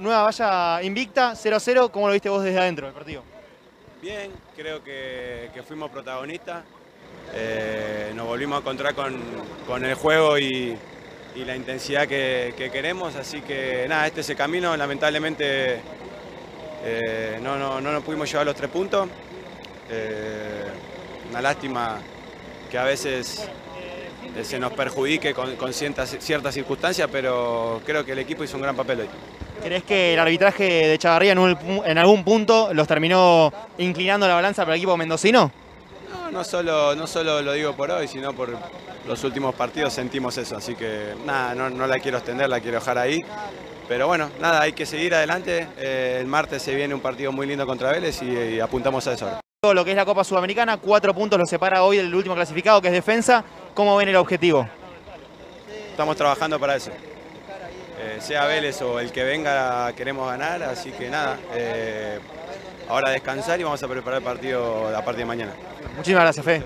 Nueva valla invicta, 0-0, ¿cómo lo viste vos desde adentro del partido? Bien, creo que, fuimos protagonistas. Eh, nos volvimos a encontrar con, con el juego y, la intensidad que, que, queremos, así que nada, este es el camino. Lamentablemente eh, no, no, no, nos pudimos llevar los tres puntos. Eh, una lástima que a veces se nos perjudique con, con ciertas, ciertas circunstancias, pero creo que el equipo hizo un gran papel hoy. ¿Crees que el arbitraje de Chavarría en, un, en, algún punto los terminó inclinando la balanza para el equipo mendocino? No, no solo, no solo lo digo por hoy, sino por los últimos partidos sentimos eso, así que nada, no, no la quiero extender, la quiero dejar ahí. Pero bueno, nada, hay que seguir adelante. Eh, el martes se viene un partido muy lindo contra Vélez y, y apuntamos a eso. Lo que es la Copa Sudamericana, cuatro puntos los separa hoy del último clasificado, que es defensa. ¿Cómo ven el objetivo? Estamos trabajando para eso. Eh, sea Vélez o el que venga, queremos ganar, así que nada. Eh, ahora descansar y vamos a preparar el partido a partir de mañana. Muchísimas gracias, Fe.